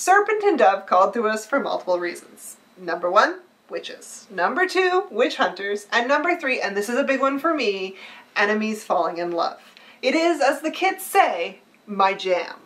Serpent and Dove called to us for multiple reasons. Number one, witches. Number two, witch hunters. And number three, and this is a big one for me, enemies falling in love. It is, as the kids say, my jam.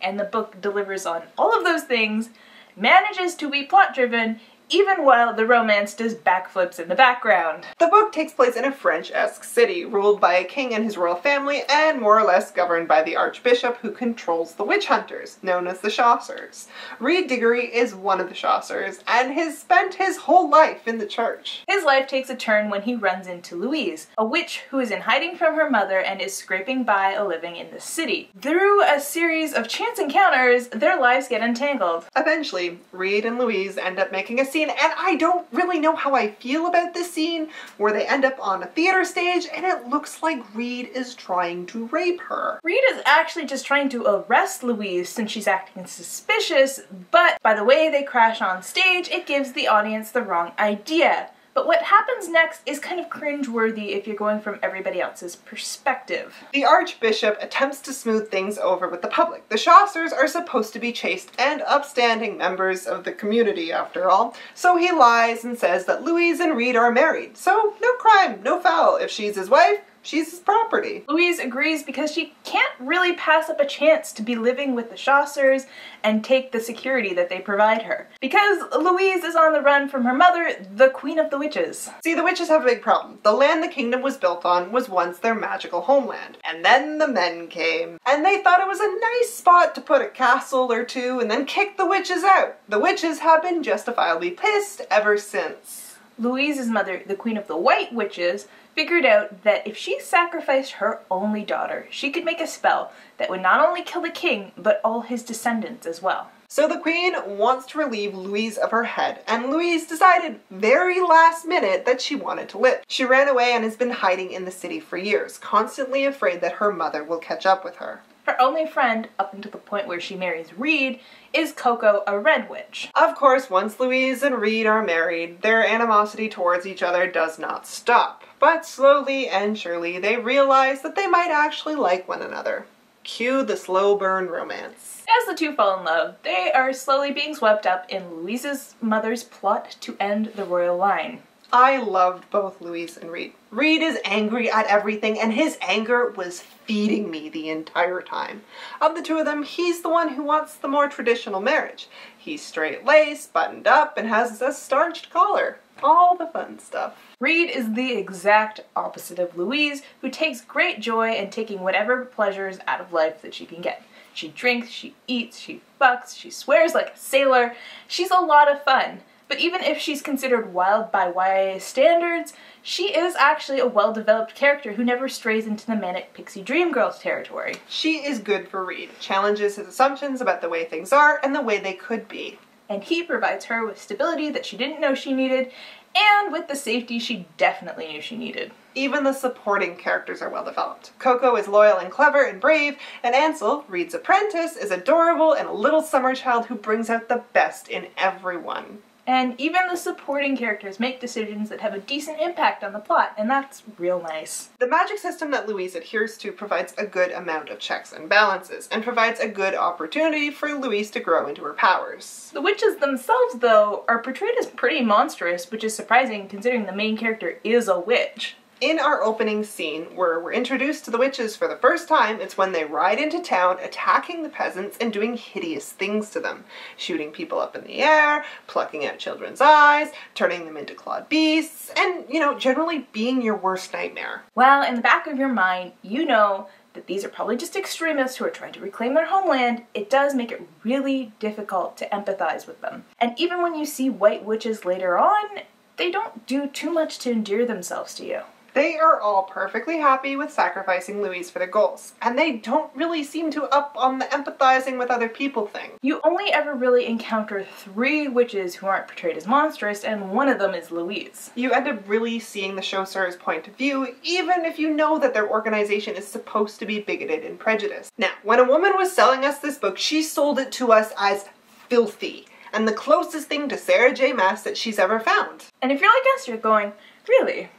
And the book delivers on all of those things, manages to be plot driven, even while the romance does backflips in the background. The book takes place in a French-esque city, ruled by a king and his royal family, and more or less governed by the archbishop who controls the witch hunters, known as the Chasseurs. Reid Diggory is one of the Chasseurs, and has spent his whole life in the church. His life takes a turn when he runs into Louise, a witch who is in hiding from her mother and is scraping by a living in the city. Through a series of chance encounters, their lives get entangled. Eventually, Reid and Louise end up making a scene, and I don't really know how I feel about this scene, where they end up on a theater stage and it looks like Reid is trying to rape her. Reid is actually just trying to arrest Louise since she's acting suspicious, but by the way they crash on stage, it gives the audience the wrong idea. But what happens next is kind of cringeworthy if you're going from everybody else's perspective. The Archbishop attempts to smooth things over with the public. The Chasseurs are supposed to be chaste and upstanding members of the community, after all, so he lies and says that Louise and Reid are married, so no crime, no foul. If she's his wife, She's his property. Louise agrees because she can't really pass up a chance to be living with the Chasseurs and take the security that they provide her. Because Louise is on the run from her mother, the Queen of the Witches. See, the witches have a big problem. The land the kingdom was built on was once their magical homeland. And then the men came. And they thought it was a nice spot to put a castle or two and then kick the witches out. The witches have been justifiably pissed ever since. Louise's mother, the Queen of the White Witches, figured out that if she sacrificed her only daughter, she could make a spell that would not only kill the king, but all his descendants as well. So the queen wants to relieve Louise of her head, and Louise decided very last minute that she wanted to live. She ran away and has been hiding in the city for years, constantly afraid that her mother will catch up with her. Her only friend, up until the point where she marries Reid, is Coco a Red Witch. Of course, once Louise and Reid are married, their animosity towards each other does not stop. But slowly and surely, they realize that they might actually like one another. Cue the slow burn romance. As the two fall in love, they are slowly being swept up in Louise's mother's plot to end the royal line. I loved both Louise and Reid. Reid is angry at everything, and his anger was feeding me the entire time. Of the two of them, he's the one who wants the more traditional marriage. He's straight-laced, buttoned up, and has a starched collar. All the fun stuff. Reid is the exact opposite of Louise, who takes great joy in taking whatever pleasures out of life that she can get. She drinks, she eats, she fucks, she swears like a sailor. She's a lot of fun. But even if she's considered wild by YA standards, she is actually a well-developed character who never strays into the manic pixie dream girls territory. She is good for Reid, challenges his assumptions about the way things are and the way they could be. And he provides her with stability that she didn't know she needed, and with the safety she definitely knew she needed. Even the supporting characters are well developed. Coco is loyal and clever and brave, and Ansel, Reid's apprentice, is adorable and a little summer child who brings out the best in everyone. And even the supporting characters make decisions that have a decent impact on the plot, and that's real nice. The magic system that Louise adheres to provides a good amount of checks and balances, and provides a good opportunity for Louise to grow into her powers. The witches themselves, though, are portrayed as pretty monstrous, which is surprising considering the main character is a witch. In our opening scene, where we're introduced to the witches for the first time, it's when they ride into town attacking the peasants and doing hideous things to them. Shooting people up in the air, plucking out children's eyes, turning them into clawed beasts, and, you know, generally being your worst nightmare. Well, in the back of your mind, you know that these are probably just extremists who are trying to reclaim their homeland, it does make it really difficult to empathize with them. And even when you see white witches later on, they don't do too much to endear themselves to you. They are all perfectly happy with sacrificing Louise for their goals, and they don't really seem to up on the empathizing with other people thing. You only ever really encounter three witches who aren't portrayed as monstrous, and one of them is Louise. You end up really seeing the Chasseur's point of view, even if you know that their organization is supposed to be bigoted and prejudiced. Now, when a woman was selling us this book, she sold it to us as filthy, and the closest thing to Sarah J Maas that she's ever found. And if you're like us, you're going, really?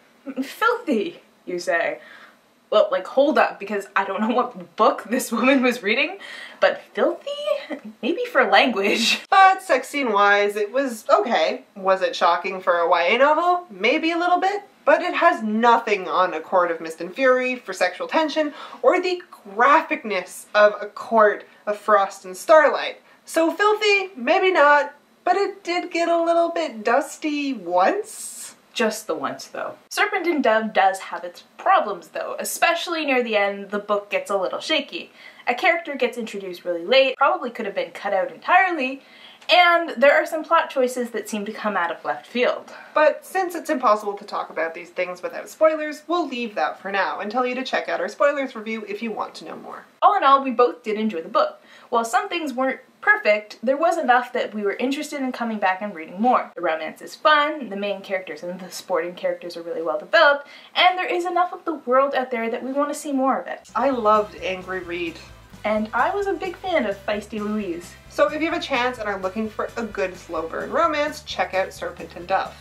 Filthy, you say. well, like hold up because I don't know what book this woman was reading, but filthy? Maybe for language. But sex scene wise, it was okay. Was it shocking for a YA novel? Maybe a little bit. But it has nothing on A Court of Mist and Fury for sexual tension or the graphicness of A Court of Frost and Starlight. So filthy? Maybe not. But it did get a little bit dusty once. Just the once, though. Serpent and Dove does have its problems, though. Especially near the end, the book gets a little shaky. A character gets introduced really late, probably could have been cut out entirely, and there are some plot choices that seem to come out of left field. But since it's impossible to talk about these things without spoilers, we'll leave that for now and tell you to check out our spoilers review if you want to know more. All in all, we both did enjoy the book. While some things weren't perfect, there was enough that we were interested in coming back and reading more. The romance is fun, the main characters and the supporting characters are really well developed, and there is enough of the world out there that we want to see more of it. I loved Angry Reid. And I was a big fan of Feisty Louise. So if you have a chance and are looking for a good slow burn romance, check out Serpent and Dove.